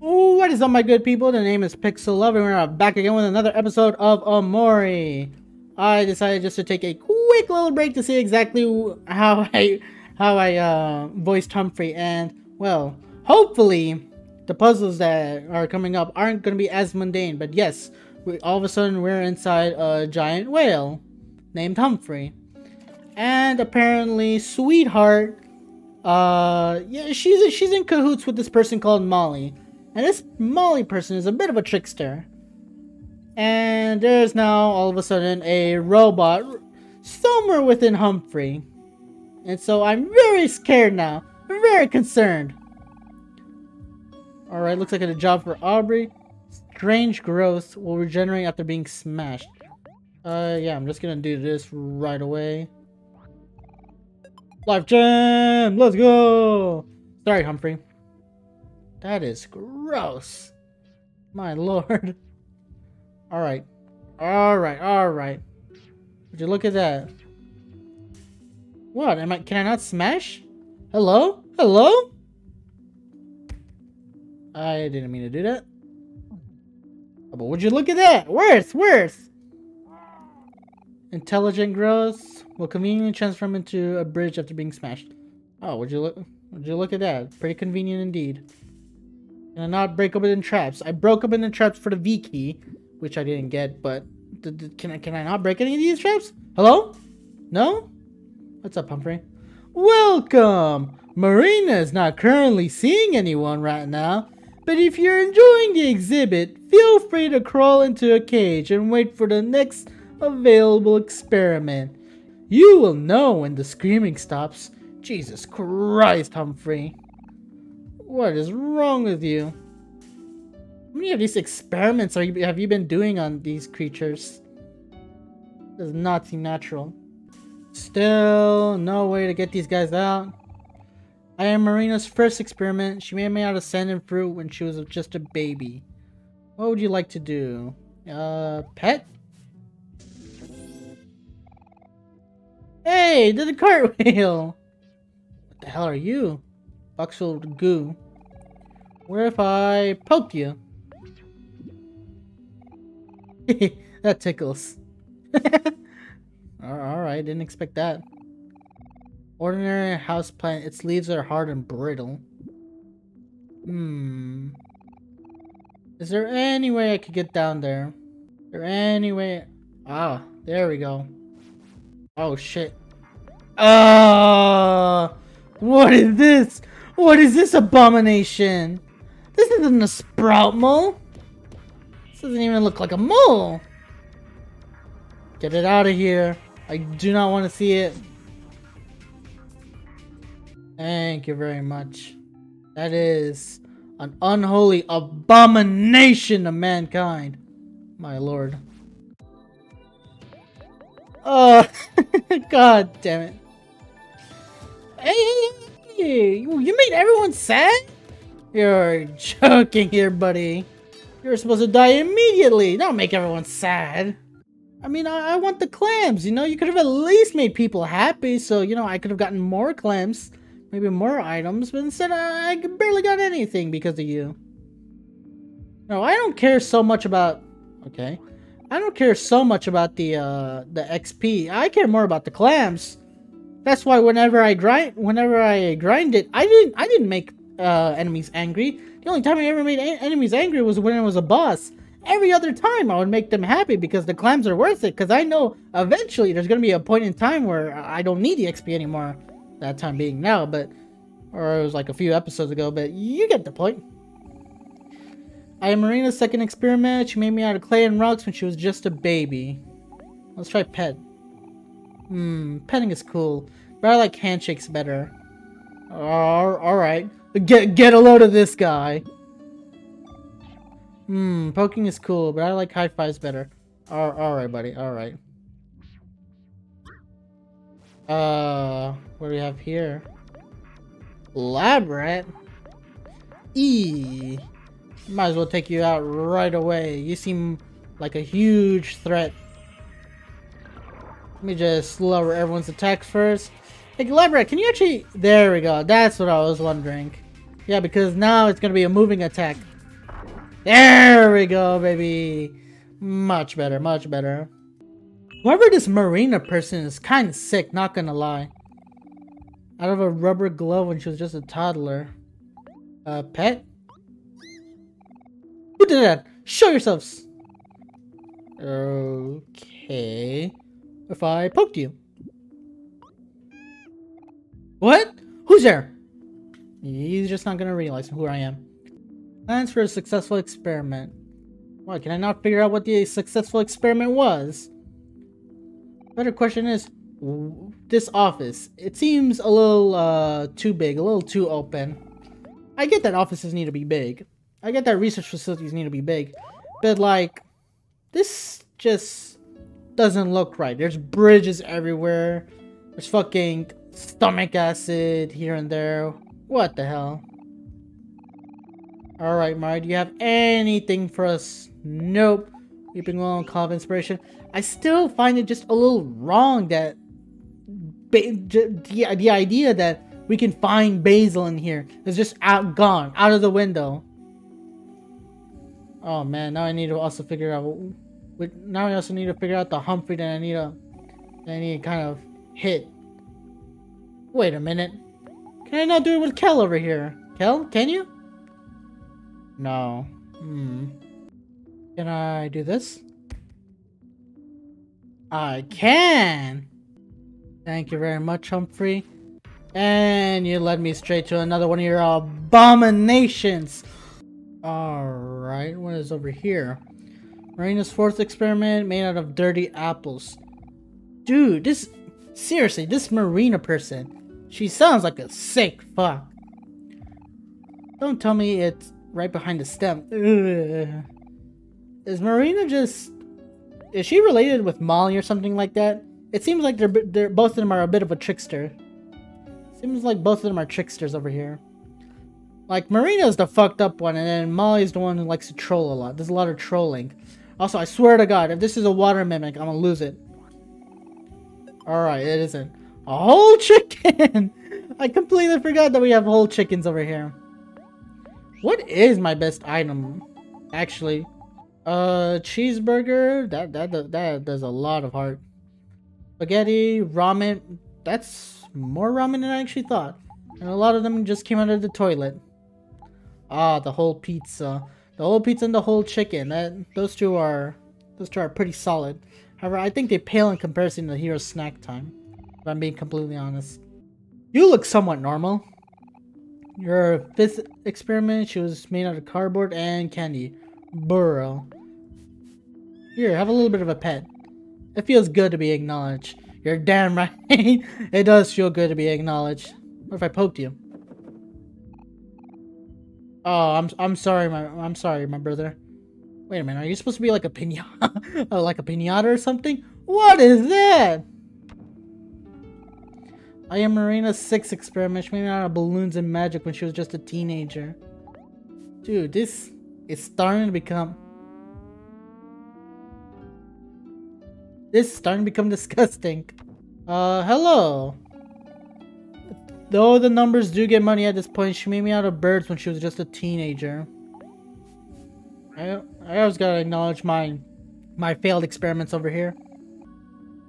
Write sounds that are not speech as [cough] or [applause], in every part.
What is up, my good people? The name is Pixel Love, and we're back again with another episode of Omori. I decided just to take a quick little break to see exactly how I how I uh, voiced Humphrey, and well, hopefully the puzzles that are coming up aren't going to be as mundane. But yes, we, all of a sudden we're inside a giant whale named Humphrey, and apparently Sweetheart, uh, yeah, she's she's in cahoots with this person called Molly. And this Molly person is a bit of a trickster. And there's now all of a sudden a robot somewhere within Humphrey. And so I'm very scared now. very concerned. Alright, looks like a job for Aubrey. Strange growth will regenerate after being smashed. Uh, yeah, I'm just gonna do this right away. Life Jam! Let's go! Sorry, Humphrey. That is gross. My lord. [laughs] Alright. Alright, alright. Would you look at that? What? Am I can I not smash? Hello? Hello? I didn't mean to do that. Oh, but would you look at that? Worse, worse. Intelligent growth will conveniently transform into a bridge after being smashed. Oh, would you look would you look at that? Pretty convenient indeed. Can I not break open the traps? I broke open the traps for the V key, which I didn't get, but can I can I not break any of these traps? Hello? No? What's up, Humphrey? Welcome! Marina is not currently seeing anyone right now, but if you're enjoying the exhibit, feel free to crawl into a cage and wait for the next available experiment. You will know when the screaming stops. Jesus Christ, Humphrey. What is wrong with you? How many of these experiments are you, have you been doing on these creatures? Does not seem natural. Still, no way to get these guys out. I am Marina's first experiment. She made me out of sand and fruit when she was just a baby. What would you like to do? Uh, pet? Hey, did a cartwheel! [laughs] What the hell are you? Voxel goo. Where if I poke you? [laughs] that tickles. [laughs] Alright, didn't expect that. Ordinary house plant, its leaves are hard and brittle. Hmm. Is there any way I could get down there? Is there any way? Ah, there we go. Oh shit. Ah! What is this? What is this abomination? This isn't a sprout mole. This doesn't even look like a mole. Get it out of here. I do not want to see it. Thank you very much. That is an unholy abomination of mankind. My lord. Oh, [laughs] god damn it. Hey, you made everyone sad? You're joking here, buddy. You're supposed to die immediately. Don't make everyone sad. I mean, I, I, want the clams, you know? You could have at least made people happy, so, you know, I could have gotten more clams. Maybe more items, but instead I, I barely got anything because of you. No, I don't care so much about... Okay. I don't care so much about the, uh, the XP. I care more about the clams. That's why whenever I grind, whenever I grind it, I didn't, I didn't make uh, enemies angry. The only time I ever made enemies angry was when I was a boss. Every other time I would make them happy because the clams are worth it. Because I know eventually there's going to be a point in time where I don't need the XP anymore. That time being now, but... Or it was like a few episodes ago, but you get the point. I am Marina's second experiment. She made me out of clay and rocks when she was just a baby. Let's try pet. Hmm, petting is cool, but I like handshakes better. Alright. Get, get a load of this guy. Hmm, poking is cool, but I like high fives better. Alright, buddy, alright. Uh, what do we have here? Lab rat? E. Might as well take you out right away. You seem like a huge threat. Let me just lower everyone's attacks first. Hey, Labrat, can you actually... There we go. That's what I was wondering. Yeah, because now it's going to be a moving attack. There we go, baby. Much better, much better. Whoever this Marina person is kind of sick, not gonna lie. Out of a rubber glove when she was just a toddler. Uh, pet? Who did that? Show yourselves! Okay. If I poked you. What? Who's there? He's just not gonna realize who I am. Plans for a successful experiment. What, can I not figure out what the successful experiment was? Better question is, this office, it seems a little uh, too big, a little too open. I get that offices need to be big. I get that research facilities need to be big. But like, this just doesn't look right. There's bridges everywhere. There's fucking stomach acid here and there. What the hell? Alright, Mari, do you have anything for us? Nope. Weeping Willow and Call of Inspiration. I still find it just a little wrong that the, the idea that we can find Basil in here is just out gone, out of the window. Oh man, now I need to also figure out. Now I also need to figure out the Humphrey that I need to, I need to kind of hit. Wait a minute. Can I not do it with Kel over here? Kel, can you? No. Hmm. Can I do this? I can! Thank you very much, Humphrey. And you led me straight to another one of your abominations. Alright, what is over here? Marina's fourth experiment made out of dirty apples. Dude, this... Seriously, this Marina person. She sounds like a sick fuck. Don't tell me it's right behind the stem. Ugh. Is Marina just... Is she related with Molly or something like that? It seems like they're, they're both of them are a bit of a trickster. Seems like both of them are tricksters over here. Like, Marina's the fucked up one, and then Molly's the one who likes to troll a lot. There's a lot of trolling. Also, I swear to God, if this is a water mimic, I'm gonna lose it. Alright, it isn't. A whole chicken! [laughs] I completely forgot that we have whole chickens over here. What is my best item? Actually. Uh, cheeseburger? That, that, that does a lot of heart. Spaghetti, ramen. That's more ramen than I actually thought. And a lot of them just came out of the toilet. Ah, the whole pizza. The whole pizza and the whole chicken. That Those two are those two are pretty solid. However, I think they pale in comparison to Hero Snack Time. If I'm being completely honest. You look somewhat normal. Your fifth experiment, she was made out of cardboard and candy. Burrow. Here, have a little bit of a pet. It feels good to be acknowledged. You're damn [laughs] right. it does feel good to be acknowledged. What if I poked you? Oh, I'm I'm sorry, my I'm sorry, my brother. Wait a minute, are you supposed to be like a pinata, uh, [laughs] like a pinata or something? What is that? I am Marina's sixth experiment. She made out of balloons and magic when she was just a teenager. Dude, this is starting to become This is starting to become disgusting. Uh, hello. Though the numbers do get money at this point, she made me out of birds when she was just a teenager. I, I always gotta acknowledge my, my failed experiments over here.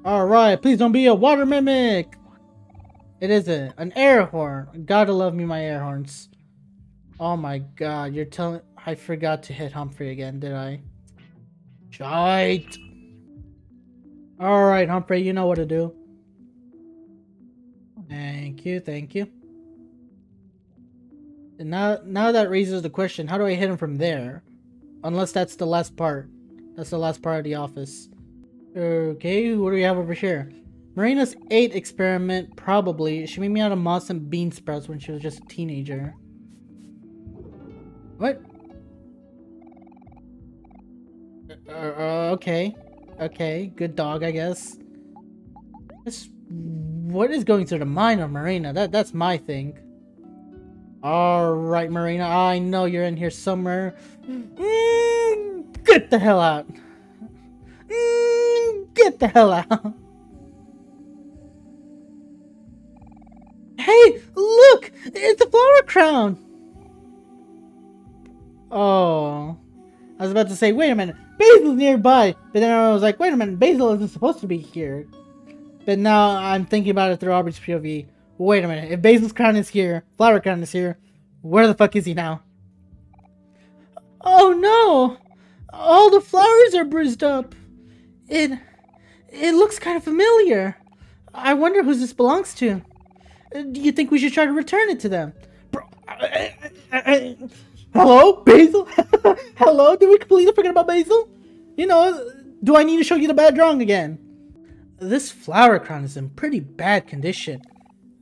Alright, please don't be a water mimic! It isn't. An air horn. Gotta love me my air horns. Oh my god, you're telling- I forgot to hit Humphrey again, did I? Shite! Alright, Humphrey, you know what to do. Thank you, thank you. And now, now that raises the question, how do I hit him from there? Unless that's the last part. That's the last part of the office. Okay, what do we have over here? Marina's 8 experiment, probably. She made me out of moss and bean sprouts when she was just a teenager. What? Uh, uh, okay. Okay, good dog, I guess. What is going through the mind of Marina? That That's my thing. Alright, Marina, I know you're in here somewhere. Mm, get the hell out. Mm, get the hell out. Hey, look! It's a flower crown! Oh. I was about to say, wait a minute, Basil's nearby. But then I was like, wait a minute, Basil isn't supposed to be here. But now I'm thinking about it through Aubrey's POV. Wait a minute, if Basil's crown is here, Flower Crown is here, where the fuck is he now? Oh no! All the flowers are bruised up. It... it looks kind of familiar. I wonder who this belongs to. Do you think we should try to return it to them? Bro, uh, uh, uh, hello, Basil? [laughs] hello? Did we completely forget about Basil? You know, do I need to show you the bad drawing again? This flower crown is in pretty bad condition.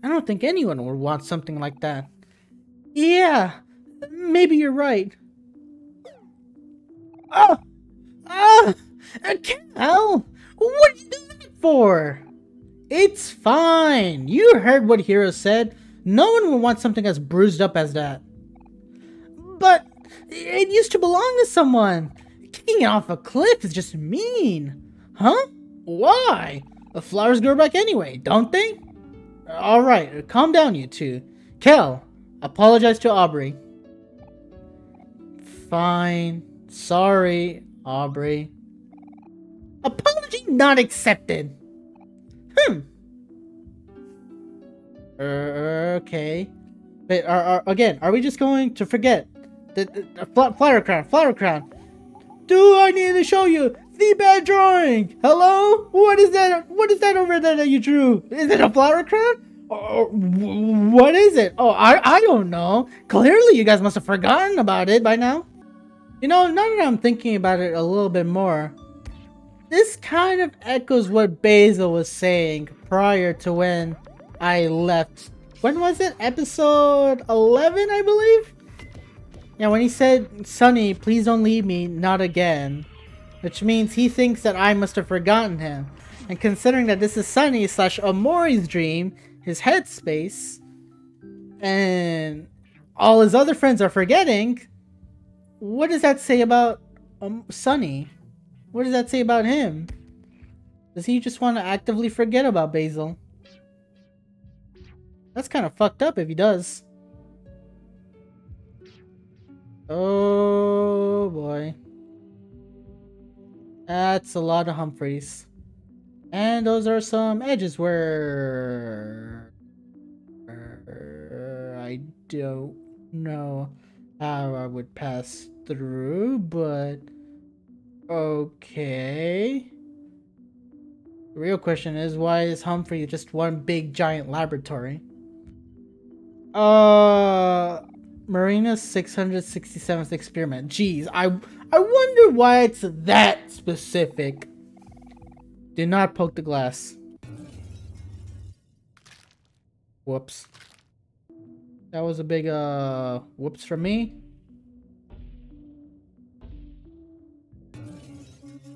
I don't think anyone would want something like that. Yeah, maybe you're right. Oh! Ah! Kel! What are you doing it for? It's fine. You heard what Hero said. No one would want something as bruised up as that. But it used to belong to someone. Kicking it off a cliff is just mean. Huh? Why? The flowers grow back anyway, don't they? Alright, calm down you two. Kel, apologize to Aubrey. Fine. Sorry, Aubrey. Apology not accepted. Hmm. Uh, okay. Wait, are, are, again, are we just going to forget? The, the, the flower crown, flower crown. Do I need to show you the bad drawing? Hello? What is that? What is that over there that you drew? Is it a flower crown? Or what is it? Oh, I, I don't know. Clearly you guys must have forgotten about it by now. You know, now that I'm thinking about it a little bit more, this kind of echoes what Basil was saying prior to when I left. When was it? Episode 11, I believe? Yeah, when he said, Sunny, please don't leave me, not again. Which means he thinks that I must have forgotten him. And considering that this is Sunny slash Omori's dream, his headspace, and all his other friends are forgetting, what does that say about um, Sunny? What does that say about him? Does he just want to actively forget about Basil? That's kind of fucked up if he does. Oh boy. That's a lot of Humphreys. And those are some edges where... I don't know how I would pass through, but okay. The real question is, why is Humphrey just one big giant laboratory? Uh, Marina's 667th experiment. Jeez, I I wonder why it's that specific. Do not poke the glass. Whoops. That was a big, uh, whoops for me.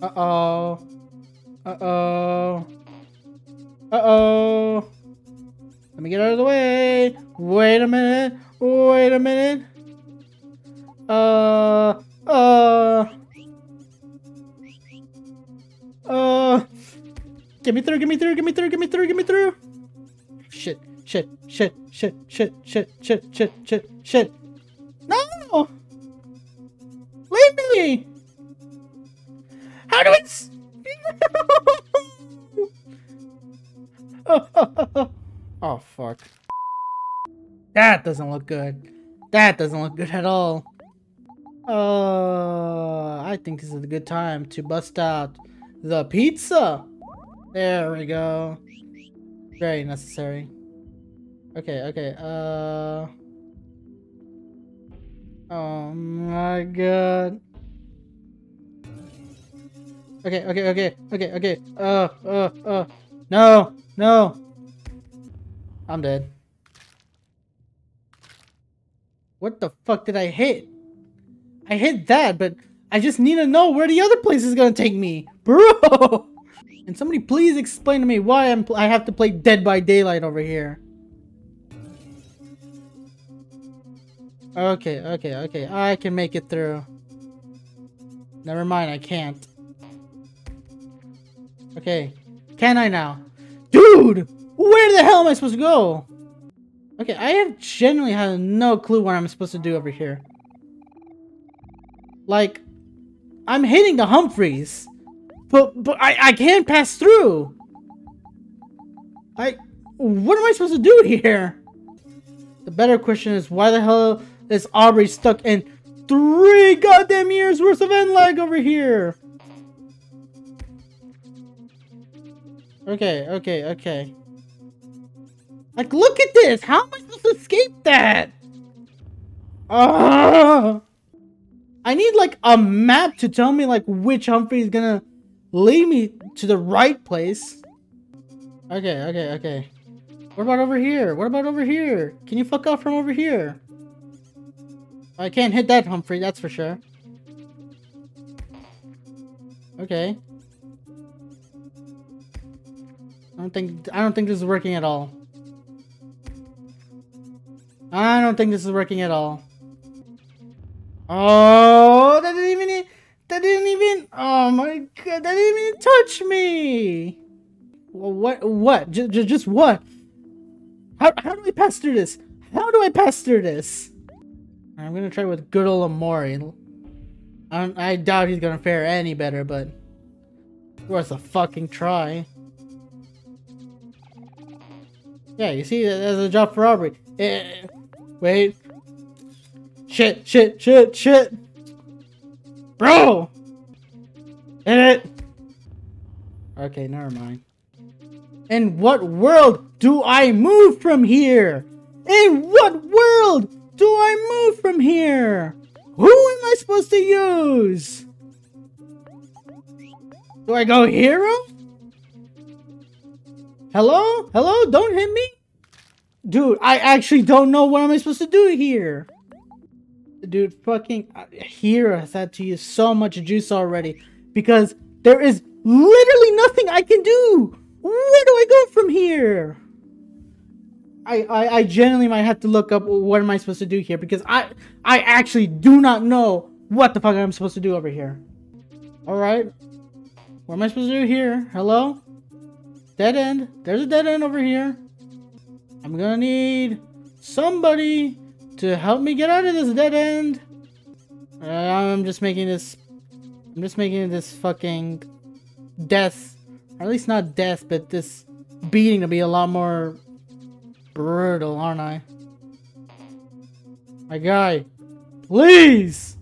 Uh-oh. Uh-oh. Uh-oh. Let me get out of the way. Wait a minute. Wait a minute. Uh, uh. Uh. Get me through, get me through, get me through, get me through, get me through. Shit shit, shit, shit, shit, shit, shit, shit, shit, shit. No! Leave me! How do I... [laughs] oh, fuck. That doesn't look good. That doesn't look good at all. Uh, I think this is a good time to bust out the pizza. There we go. Very necessary. Okay, okay, uh... Oh my god. Okay, okay, okay, okay, okay. Uh, uh, uh. No, no. I'm dead. What the fuck did I hit? I hit that, but I just need to know where the other place is gonna take me. Bro! [laughs] And somebody please explain to me why I'm I have to play Dead by Daylight over here. Okay, okay, okay. I can make it through. Never mind, I can't. Okay. Can I now? Dude! Where the hell am I supposed to go? Okay, I have genuinely have no clue what I'm supposed to do over here. Like, I'm hitting the Humphreys. But, but I, I can't pass through. I, what am I supposed to do here? The better question is why the hell is Aubrey stuck in three goddamn years worth of end lag over here? Okay, okay, okay. Like, look at this! How am I supposed to escape that? Uh, I need, like, a map to tell me, like, which Humphrey is gonna lead me to the right place. Okay, okay, okay. What about over here? What about over here? Can you fuck off from over here? I can't hit that Humphrey, that's for sure. Okay. I don't think I don't think this is working at all. I don't think this is working at all. Oh, that didn't even that didn't even oh my god, that didn't even touch me. What what? Just, just what? How how do I pass through this? How do I pass through this? I'm gonna try with good old Omori. I, I doubt he's gonna fare any better, but worth a fucking try. Yeah, you see, there's a job for Aubrey. Eh, wait. Shit, shit, shit, shit. Bro! In it! Okay, never mind. In what world do I move from here? In what world do I move from here? Who am I supposed to use? Do I go hero? Hello? Hello? Don't hit me? Dude, I actually don't know what am I supposed to do here. Dude, fucking uh, to use so much juice already because there is literally nothing I can do. Where do I go from here? I, I, I genuinely might have to look up what am I supposed to do here because I I actually do not know what the fuck I'm supposed to do over here. Alright. What am I supposed to do here? Hello? Dead end. There's a dead end over here. I'm gonna need somebody to help me get out of this dead end. Uh, I'm just making this... I'm just making this fucking death, or at least not death, but this beating to be a lot more brutal, aren't I? My guy, please!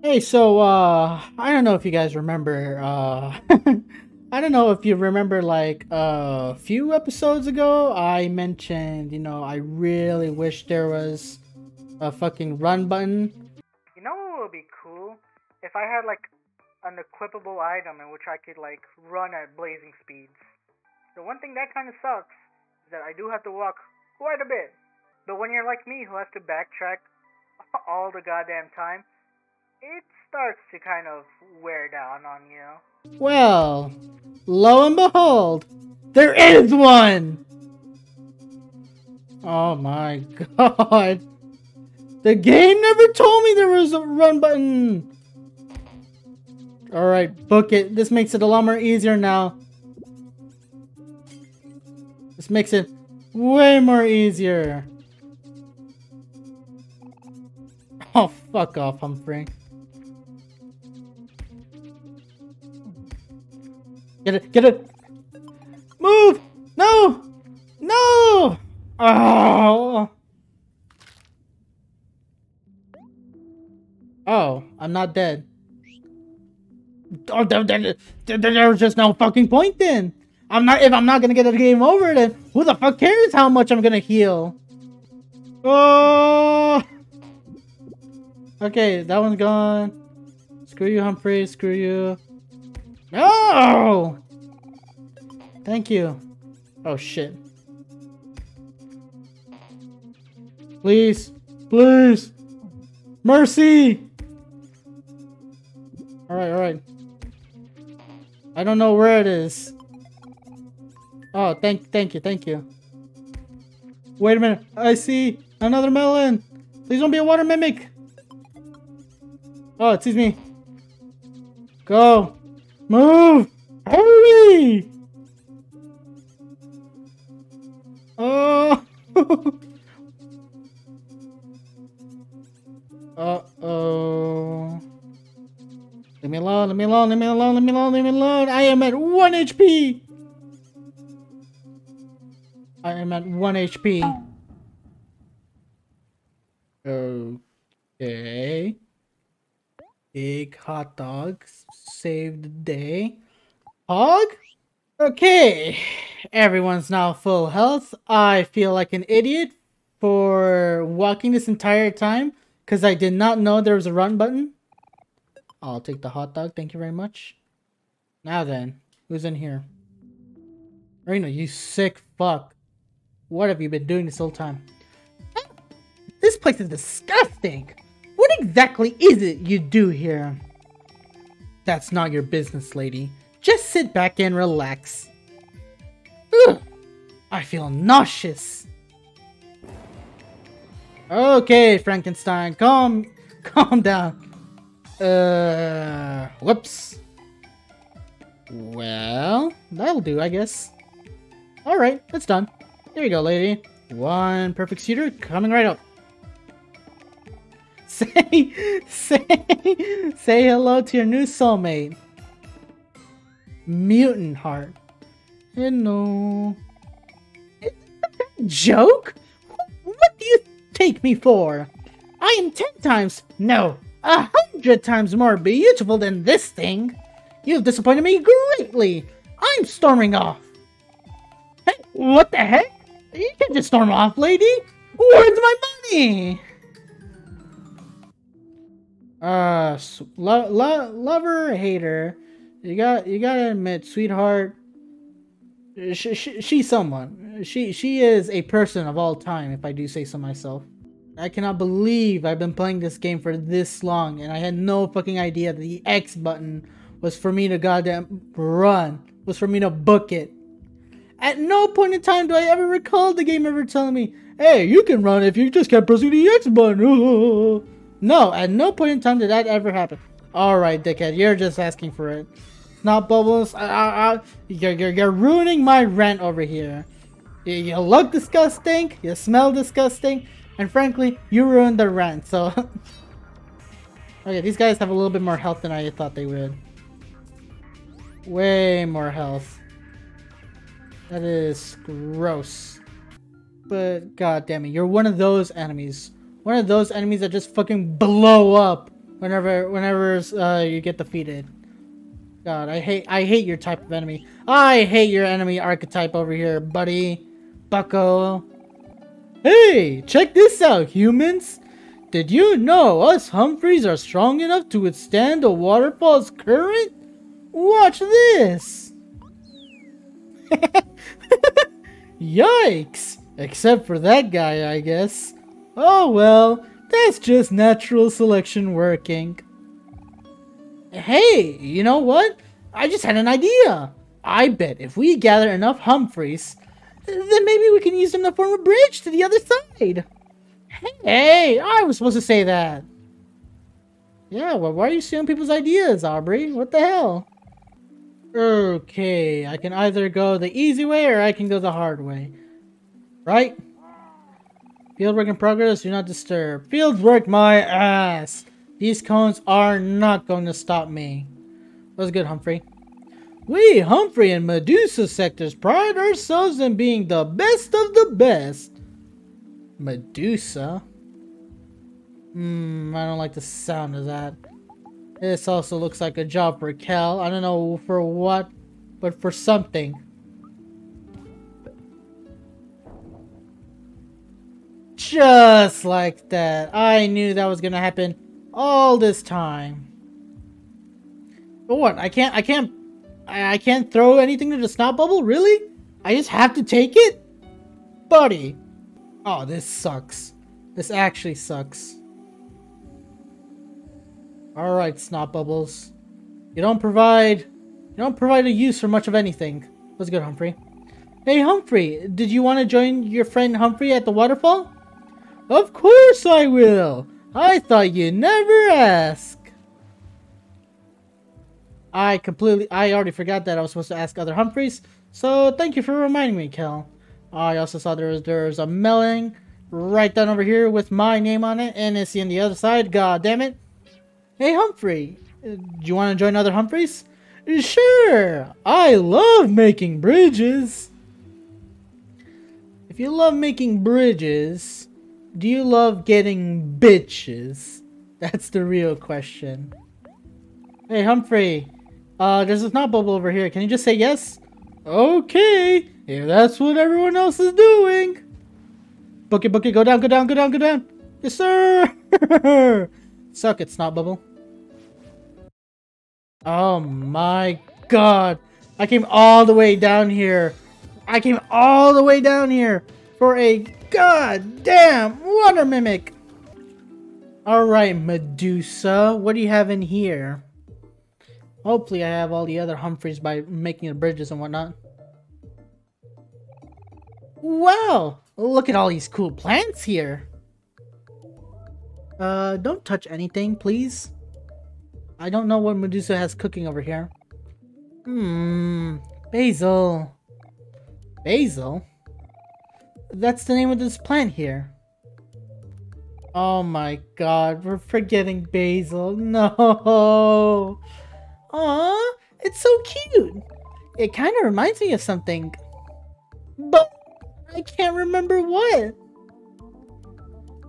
Hey, so, uh, I don't know if you guys remember, uh, [laughs] I don't know if you remember, like, a few episodes ago, I mentioned, you know, I really wish there was a fucking run button. You know what would be cool? If I had, like, an equipable item in which I could, like, run at blazing speeds. The one thing that kind of sucks is that I do have to walk quite a bit. But when you're like me who has to backtrack [laughs] all the goddamn time, it starts to kind of wear down on you. Well, lo and behold, there is one! Oh my [laughs] god. The game never told me there was a run button! Alright, book it. This makes it a lot more easier now. This makes it way more easier. Oh, fuck off, Humphrey. Get it, get it! Move! No! No! Oh! Oh, I'm not dead. Oh, there, there, there, there was just no fucking point then. I'm not if I'm not gonna get a game over, then who the fuck cares how much I'm gonna heal? Oh. Okay, that one's gone. Screw you, Humphrey. Screw you. No! Thank you. Oh, shit. Please. Please. Mercy! Alright, alright. I don't know where it is. Oh, thank, thank you, thank you. Wait a minute. I see another melon. Please don't be a water mimic. Oh, excuse me. Go. Move. Hurry. Oh. [laughs] Uh-oh. Leave me alone, leave me alone, leave me alone, leave me alone, leave me alone. I am at 1 HP. I am at 1 HP. Okay. Big hot dogs. Save the day. Hog? Okay. Everyone's now full health. I feel like an idiot for walking this entire time because I did not know there was a run button. I'll take the hot dog. Thank you very much. Now then, who's in here? Reno, you sick fuck. What have you been doing this whole time? This place is disgusting. Exactly is it you do here? That's not your business, lady. Just sit back and relax. Ugh, I feel nauseous. Okay, Frankenstein, calm, [laughs] calm down. Uh, whoops. Well, that'll do, I guess. Alright, it's done. Here you go, lady. One perfect shooter coming right up. Say, say, say hello to your new soulmate. Mutant Heart. Hello. Joke? What do you take me for? I am ten times, no, a hundred times more beautiful than this thing. You've disappointed me greatly. I'm storming off. Hey, what the heck? You can't just storm off, lady. Where's my money? Uh, lo lo lover, hater. You got you gotta admit, sweetheart. She, she, she's someone. She she is a person of all time, if I do say so myself. I cannot believe I've been playing this game for this long, and I had no fucking idea that the X button was for me to goddamn run, was for me to book it. At no point in time do I ever recall the game ever telling me, "Hey, you can run if you just kept pressing the X button." [laughs] No, at no point in time did that ever happen. Alright, dickhead, you're just asking for it. Not bubbles. I, I, I, you're, you're, you're ruining my rent over here. You, you look disgusting, you smell disgusting, and frankly, you ruined the rent, so... [laughs] okay, these guys have a little bit more health than I thought they would. Way more health. That is gross. But god damn it, you're one of those enemies one of those enemies that just fucking blow up whenever whenever uh, you get defeated. God, I hate I hate your type of enemy. I hate your enemy archetype over here, buddy. Bucko. Hey, check this out, humans. Did you know us Humphreys are strong enough to withstand a waterfall's current? Watch this. [laughs] Yikes. Except for that guy, I guess. Oh well, that's just natural selection working. Hey, you know what? I just had an idea. I bet if we gather enough Humphreys, then maybe we can use them to form a bridge to the other side. Hey, I was supposed to say that. Yeah, well, why are you stealing people's ideas, Aubrey? What the hell? Okay, I can either go the easy way or I can go the hard way. Right? Fieldwork in progress, do not disturb. Field work my ass! These cones are not going to stop me. What's good, Humphrey? We, Humphrey and Medusa sectors, pride ourselves in being the best of the best. Medusa? Hmm, I don't like the sound of that. This also looks like a job for Kel. I don't know for what, but for something. Just like that. I knew that was gonna happen all this time. But what? I can't, I can't, I can't throw anything to the snot bubble? Really? I just have to take it? Buddy. Oh, this sucks. This actually sucks. Alright, snot bubbles. You don't provide, you don't provide a use for much of anything. Let's go, Humphrey. Hey, Humphrey, did you want to join your friend Humphrey at the waterfall? Of course I will! I thought you'd never ask! I completely- I already forgot that I was supposed to ask other Humphreys, so thank you for reminding me, Kel. I also saw there was, there was a melon right down over here with my name on it, and it's on the other side, god damn it. Hey Humphrey, do you want to join other Humphreys? Sure, I love making bridges. If you love making bridges, do you love getting bitches? That's the real question. Hey, Humphrey, uh, there's a snot bubble over here. Can you just say yes? Okay, if that's what everyone else is doing. Book it, book it, go down, go down, go down, go down. Yes, sir! [laughs] Suck it, snot bubble. Oh my god. I came all the way down here. I came all the way down here for a goddamn water mimic. Alright, Medusa. What do you have in here? Hopefully I have all the other Humphreys by making the bridges and whatnot. Wow! Look at all these cool plants here. Uh, don't touch anything, please. I don't know what Medusa has cooking over here. Hmm, basil. Basil? That's the name of this plant here. Oh my god, we're forgetting basil. [laughs] No! Aw, it's so cute. It kind of reminds me of something. But I can't remember what.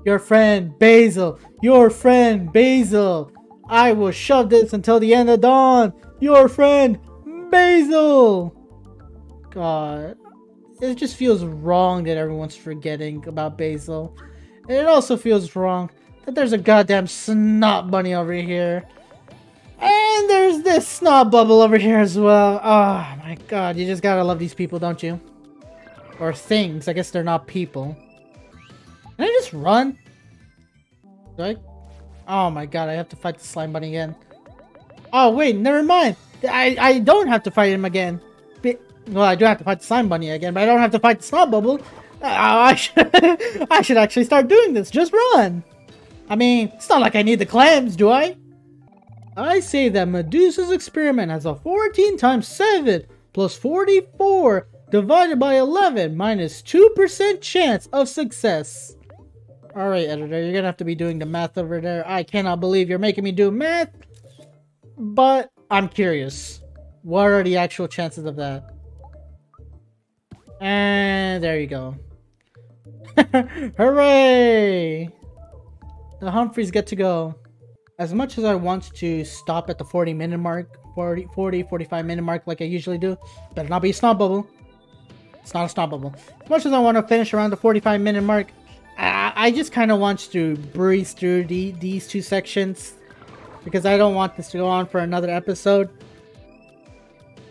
Your friend Basil. Your friend Basil. I will shove this until the end of dawn. Your friend Basil. God. It just feels wrong that everyone's forgetting about Basil. And it also feels wrong that there's a goddamn snot bunny over here. And there's this snot bubble over here as well. Oh my god, you just gotta love these people, don't you? Or things. I guess they're not people. Can I just run? Do I? Oh my god, I have to fight the slime bunny again. Oh wait, never mind. I, I don't have to fight him again. Well, I do have to fight the slime bunny again, but I don't have to fight the snot bubble. Uh, I should, [laughs] I should actually start doing this. Just run. I mean, it's not like I need the clams, do I? I say that Medusa's experiment has a 14 times 7 plus 44 divided by 11 minus 2% chance of success. Alright, editor, you're gonna have to be doing the math over there. I cannot believe you're making me do math. But I'm curious. What are the actual chances of that? And there you go. [laughs] Hooray! The Humphreys get to go. As much as I want to stop at the 40 minute mark, 40, 40 45 minute mark like I usually do, better not be a snot bubble. It's not a snot bubble. As much as I want to finish around the 45 minute mark, I, I just kind of want to breeze through the, these two sections because I don't want this to go on for another episode.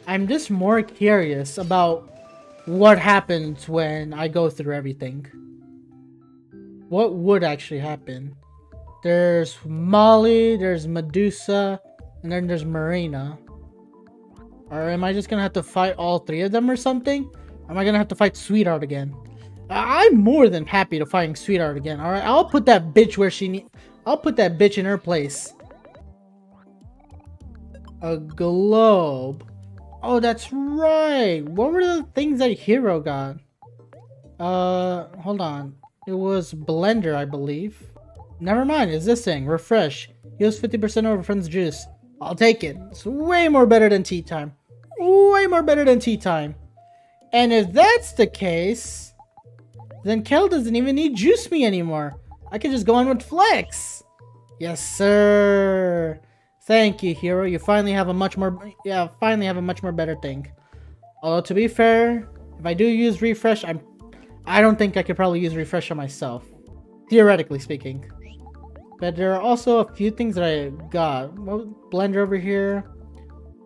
I'm just more curious about what happens when I go through everything. What would actually happen? There's Molly, there's Medusa, and then there's Marina. Or am I just gonna have to fight all three of them or something? Am I gonna have to fight Sweetheart again? I'm more than happy to fighting Sweetheart again, alright? I'll put that bitch where she need- I'll put that bitch in her place. A globe. Oh, that's right. What were the things that Hero got? Uh, hold on. It was Blender, I believe. Never mind, it's this thing. Refresh. Heals 50% over friend's juice. I'll take it. It's way more better than tea time. Way more better than tea time. And if that's the case, then Kel doesn't even need Juice Me anymore. I can just go on with Flex. Yes, sir. Thank you, Hero. You finally have a much more, yeah, finally have a much more better thing. Although, to be fair, if I do use Refresh, I'm, I don't think I could probably use Refresh on myself. Theoretically speaking. But there are also a few things that I got. Blender over here.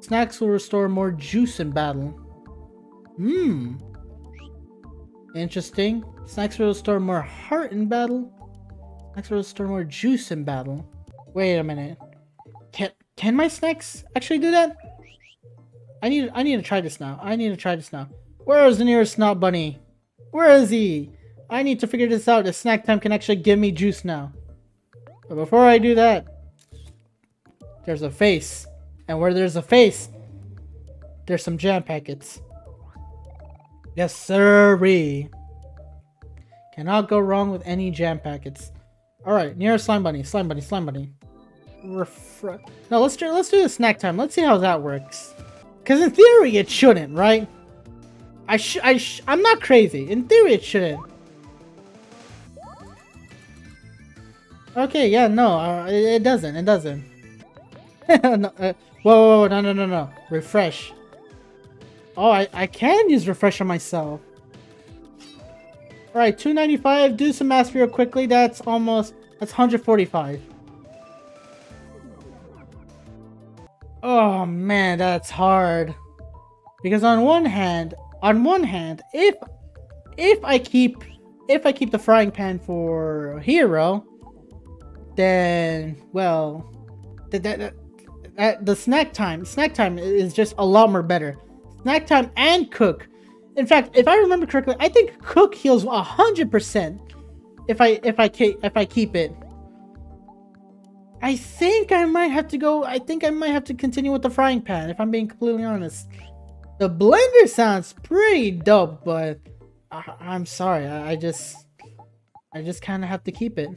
Snacks will restore more juice in battle. Hmm. Interesting. Snacks will restore more heart in battle. Snacks will restore more juice in battle. Wait a minute. Can can my snacks actually do that? I need I need to try this now. I need to try this now. Where is the nearest snot bunny? Where is he? I need to figure this out. The snack time can actually give me juice now. But before I do that, there's a face. And where there's a face, there's some jam packets. Yes, sirree. Cannot go wrong with any jam packets. Alright, near slime bunny, slime bunny, slime bunny. Refresh. No, let's do let's do the snack time. Let's see how that works. Because in theory, it shouldn't, right? I sh I sh I'm not crazy. In theory, it shouldn't. Okay, yeah, no, uh, it, it, doesn't. It doesn't. [laughs] no, uh, whoa, whoa, whoa, no, no, no, no. Refresh. Oh, I, I can use refresh on myself. Alright, 295. Do some math real quickly. That's almost... That's 145. Oh, man, that's hard. Because on one hand, on one hand, if if I keep if I keep the frying pan for hero, then well, that that, that the snack time snack time is just a lot more better. Snack time and cook. In fact, if I remember correctly, I think cook heals hundred percent if I if I if I keep it. I think I might have to go. I think I might have to continue with the frying pan if I'm being completely honest. The blender sounds pretty dope, but I, am sorry. I, I just I just kind of have to keep it.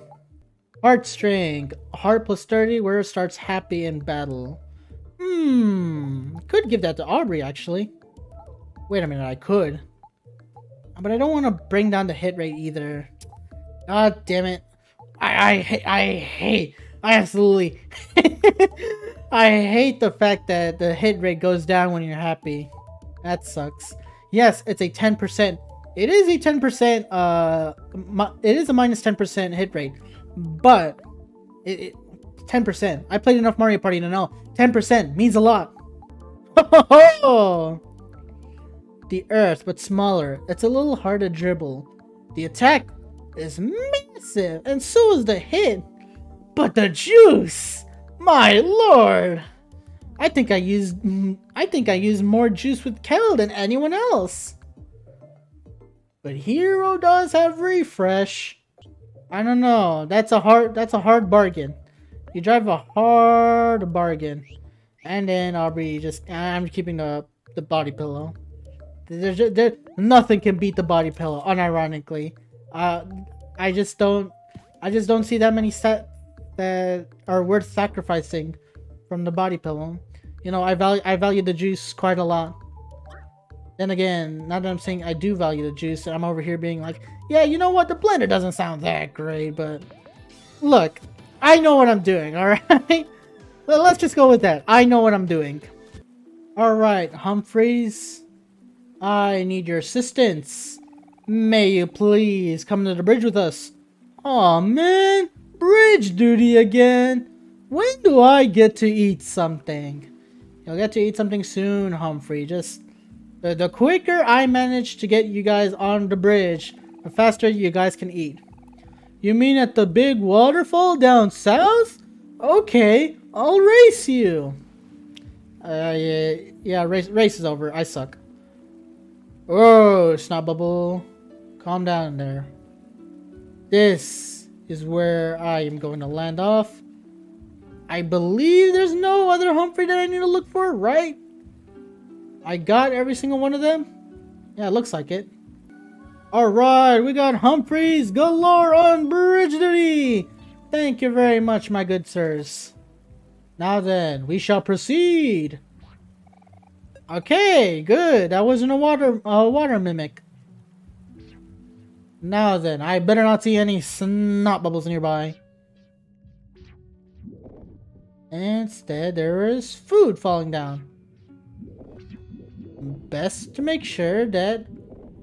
Heartstring. Heart plus 30 where it starts happy in battle. Hmm. Could give that to Aubrey, actually. Wait a minute, I could. But I don't want to bring down the hit rate either. God damn it. I, I, I hate, I absolutely, [laughs] I hate the fact that the hit rate goes down when you're happy. That sucks. Yes, it's a 10%. It is a 10%, uh, it is a minus 10% hit rate. But it, it 10%. I played enough Mario Party to know 10% means a lot. [laughs] the earth, but smaller. It's a little hard to dribble. The attack is massive, and so is the hit. But the juice! My lord! I think I used I think I used more juice with Kel than anyone else. But Hero does have refresh. I don't know. That's a hard that's a hard bargain. You drive a hard bargain. And then Aubrey just I'm keeping the the body pillow. There's there, nothing can beat the body pillow, unironically. Uh I just don't I just don't see that many set that are worth sacrificing from the body pillow. You know, I value I value the juice quite a lot. Then again, now that I'm saying I do value the juice, I'm over here being like, yeah, you know what? The blender doesn't sound that great, but look, I know what I'm doing, [laughs] alright? well, let's just go with that. I know what I'm doing. Alright, Humphreys, I need your assistance. May you please come to the bridge with us? Oh, man, bridge duty again. When do I get to eat something? You'll get to eat something soon, Humphrey. Just the, the quicker I manage to get you guys on the bridge, the faster you guys can eat. You mean at the big waterfall down south? Okay, I'll race you. Uh, yeah, yeah race, race is over. I suck. Oh, Snot Bubble. Calm down there. This is where I am going to land off. I believe there's no other Humphrey that I need to look for, right? I got every single one of them? Yeah, it looks like it. Alright, we got Humphreys galore on bridge duty! Thank you very much, my good sirs. Now then, we shall proceed. Okay, good. That wasn't a water a water mimic. Now then, I better not see any snot bubbles nearby. Instead, there is food falling down best to make sure that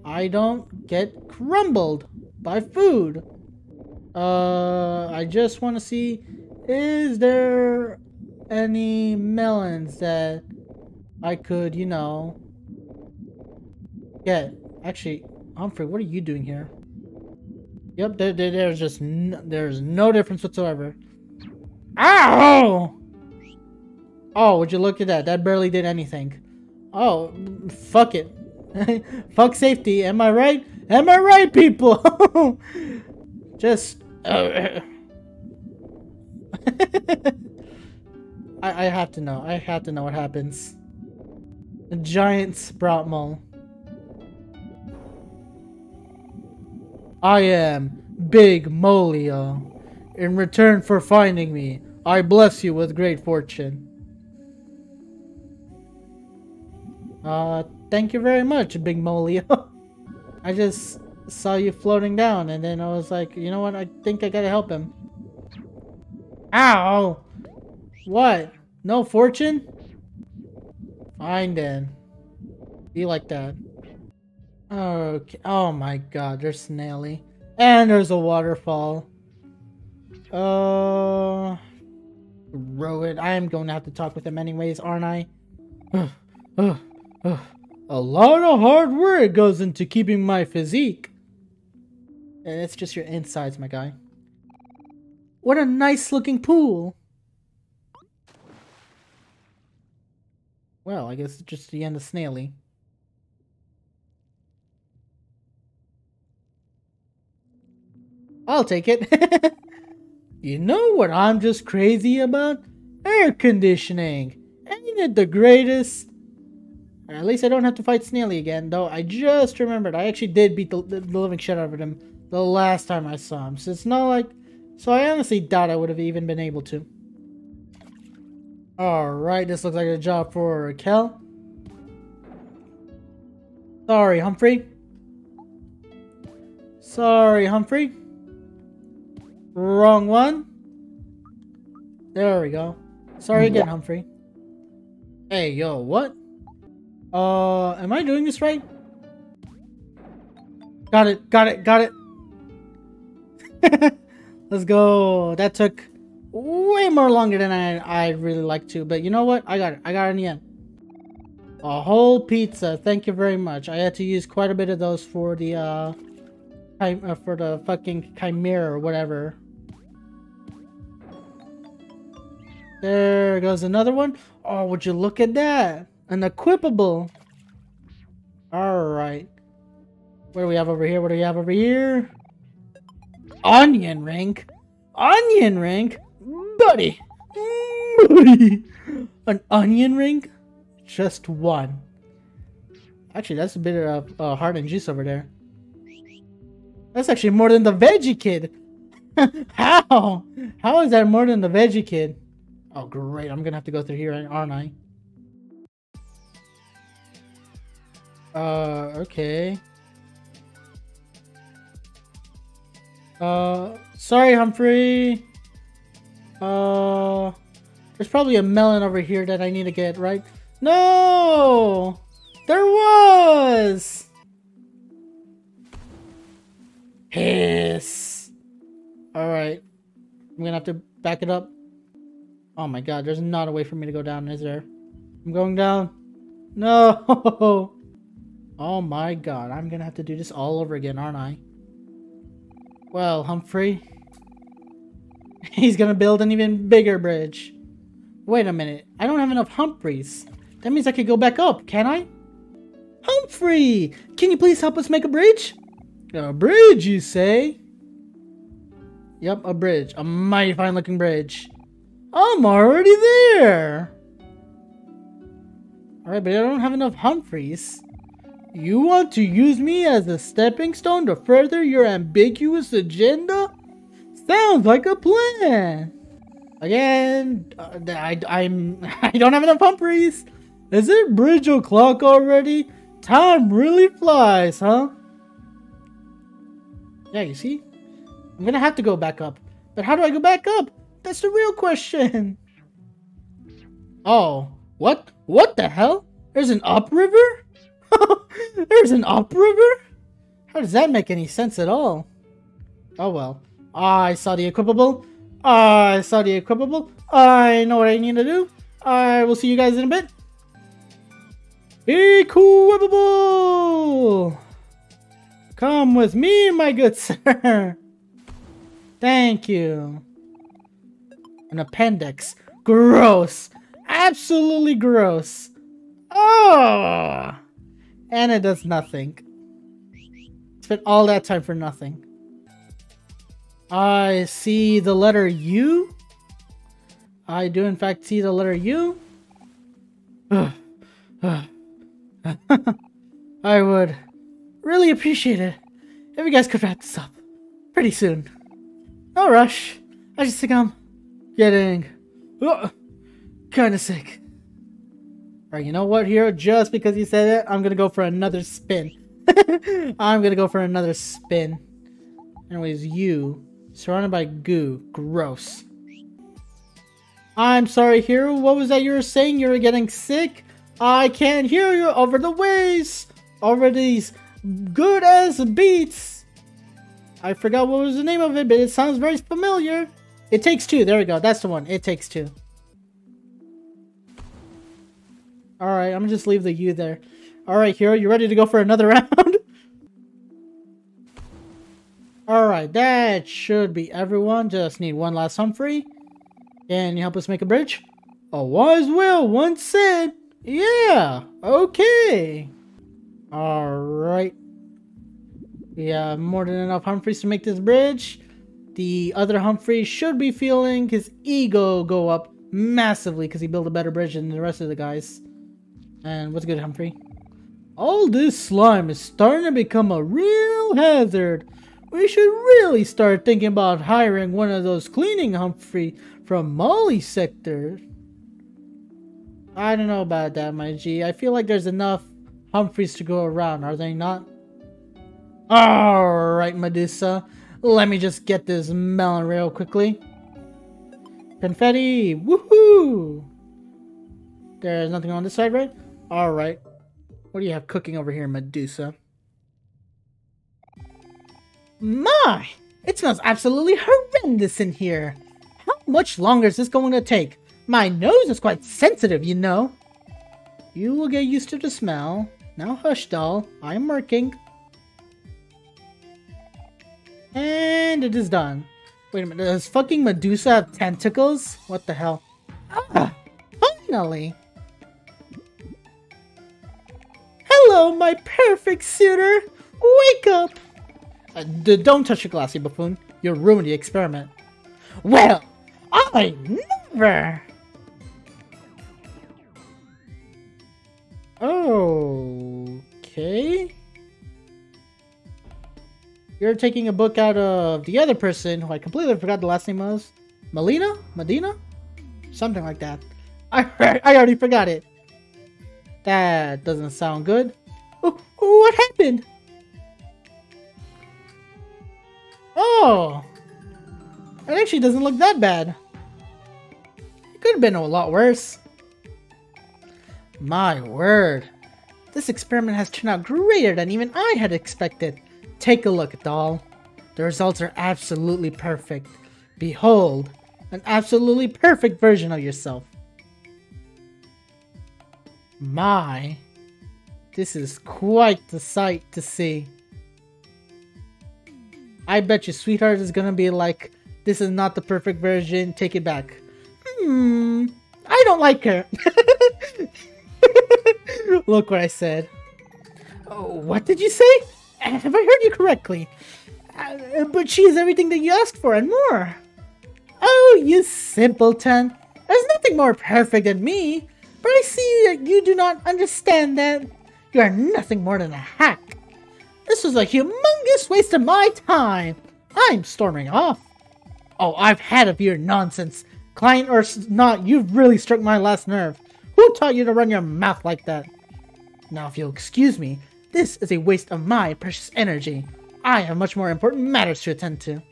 I don't get crumbled by food. Uh, I just want to see, is there any melons that I could, you know, get? Actually, Humphrey, what are you doing here? Yep, there, there, there's just there's no difference whatsoever. Ow! Oh, would you look at that? That barely did anything. Oh, fuck it. [laughs] fuck safety. Am I right? Am I right, people? [laughs] Just. Uh, [laughs] I, I have to know. I have to know what happens. A giant sprout mole. I am Big Molio. In return for finding me, I bless you with great fortune. Uh, thank you very much, Big Molio. [laughs] I just saw you floating down, and then I was like, you know what? I think I gotta help him. Ow! What? No fortune? Fine then. Be like that. Okay. Oh my god, there's Snaley. And there's a waterfall. Uh... Rowan, I am going to have to talk with him anyways, aren't I? [sighs] [sighs] a lot of hard work goes into keeping my physique. And it's just your insides, my guy. What a nice looking pool. Well, I guess it's just the end of Snaley. I'll take it. [laughs] you know what I'm just crazy about? Air conditioning. Ain't it the greatest? At least I don't have to fight Snaley again, though I just remembered I actually did beat the, the, the living shit out of him the last time I saw him. So it's not like... So I honestly doubt I would have even been able to. Alright, this looks like a job for Raquel. Sorry, Humphrey. Sorry, Humphrey. Wrong one. There we go. Sorry again, Humphrey. Hey, yo, what? Uh, am I doing this right? Got it, got it, got it. [laughs] Let's go. That took way more longer than I I really like to, but you know what? I got it. I got it in the end. A whole pizza. Thank you very much. I had to use quite a bit of those for the uh, uh for the fucking chimera or whatever. There goes another one. Oh, would you look at that? An equipable. Alright. What do we have over here? What do we have over here? Onion ring? Onion ring? Buddy! Buddy! An onion ring? Just one. Actually, that's a bit of uh, heart and juice over there. That's actually more than the veggie kid. [laughs] How? How is that more than the veggie kid? Oh, great. I'm gonna have to go through here, aren't I? Uh, okay. Uh, sorry, Humphrey. Uh, there's probably a melon over here that I need to get, right? No! There was! Hiss. Alright. I'm gonna have to back it up. Oh my god, there's not a way for me to go down, is there? I'm going down. No! [laughs] Oh my god, I'm gonna have to do this all over again, aren't I? Well, Humphrey. [laughs] He's gonna build an even bigger bridge. Wait a minute, I don't have enough Humphreys. That means I could go back up, can I? Humphrey! Can you please help us make a bridge? A bridge, you say? Yep, a bridge. A mighty fine looking bridge. I'm already there! Alright, but I don't have enough Humphreys. You want to use me as a stepping stone to further your ambiguous agenda? Sounds like a plan. Again, uh, I, I'm, [laughs] I don't have enough Humphreys. Is it bridge o'clock already? Time really flies, huh? Yeah, you see? I'm gonna have to go back up. But how do I go back up? That's the real question. Oh, what? What the hell? There's an upriver? [laughs] There's an upriver? How does that make any sense at all? Oh well. I saw the equipable. I saw the equipable. I know what I need to do. I will see you guys in a bit. Equipable! Come with me, my good [laughs] sir. Thank you. An appendix. Gross. Absolutely gross. Oh! And it does nothing. Spent all that time for nothing. I see the letter U. I do in fact see the letter U. [sighs] I would really appreciate it if you guys could wrap this up pretty soon. No rush. I just think I'm getting uh, kind of sick. Alright, you know what, Hero? Just because you said it, I'm gonna go for another spin. [laughs] I'm gonna go for another spin. Anyways, you, surrounded by goo. Gross. I'm sorry, Hero. What was that you were saying? You were getting sick? I can't hear you over the waves. Over these good as beats. I forgot what was the name of it, but it sounds very familiar. It takes two. There we go. That's the one. It takes two. Alright, I'm gonna just leave the U there. Alright, Hero, you ready to go for another [laughs] round? Alright, that should be everyone. Just need one last Humphrey. Can you help us make a bridge? A wise will once said, yeah, okay. Alright. We have more than enough Humphreys to make this bridge. The other Humphrey should be feeling his ego go up massively because he built a better bridge than the rest of the guys. And what's good, Humphrey? All this slime is starting to become a real hazard. We should really start thinking about hiring one of those cleaning Humphrey from Molly sector. I don't know about that, my G. I feel like there's enough Humphreys to go around, are they not? Alright, Medusa. Let me just get this melon real quickly. Confetti! Woohoo! There's nothing on this side, right? Alright. What do you have cooking over here, Medusa? My! It smells absolutely horrendous in here. How much longer is this going to take? My nose is quite sensitive, you know. You will get used to the smell. Now hush, doll. I'm working. And it is done. Wait a minute, does fucking Medusa have tentacles? What the hell? Ah, finally! Hello, my perfect suitor! Wake up! Uh, don't touch your glassy buffoon. You'll ruin the experiment. Well, I never! You're taking a book out of the other person, who I completely forgot the last name was. Melina? Medina? Something like that. [laughs] I, I already forgot it. That doesn't sound good. What happened? Oh! It actually doesn't look that bad. It could have been a lot worse. My word. This experiment has turned out greater than even I had expected. Take a look, doll. The results are absolutely perfect. Behold, an absolutely perfect version of yourself. My, this is quite the sight to see. I bet your sweetheart is gonna be like, this is not the perfect version, take it back. Hmm, I don't like her. [laughs] Look what I said. Oh, what did you say? Have I heard you correctly? Uh, but she is everything that you asked for and more. Oh, you simpleton. There's nothing more perfect than me. But I see that you do not understand that. You are nothing more than a hack. This was a humongous waste of my time. I'm storming off. Oh, I've had of your nonsense. Client or not, you've really struck my last nerve. Who taught you to run your mouth like that? Now, if you'll excuse me, this is a waste of my precious energy. I have much more important matters to attend to.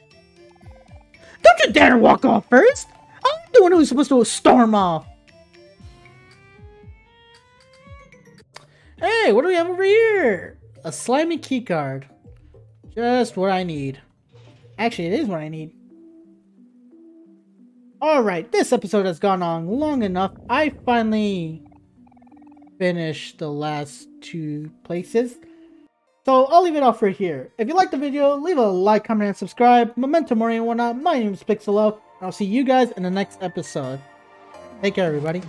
Don't you dare walk off first! I'm the one who's supposed to storm off! Hey, what do we have over here? A slimy keycard. Just what I need. Actually, it is what I need. Alright, this episode has gone on long enough. I finally finished the last two places. So I'll leave it off right here. If you liked the video, leave a like, comment, and subscribe. Memento Mori and whatnot. My name is Pixelo. I'll see you guys in the next episode. Take care, everybody.